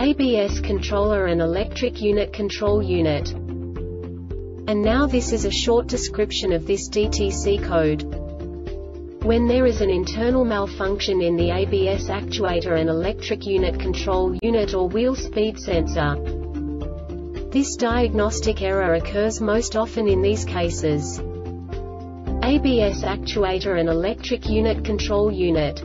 ABS controller and electric unit control unit. And now this is a short description of this DTC code. When there is an internal malfunction in the ABS actuator and electric unit control unit or wheel speed sensor. This diagnostic error occurs most often in these cases. ABS actuator and electric unit control unit.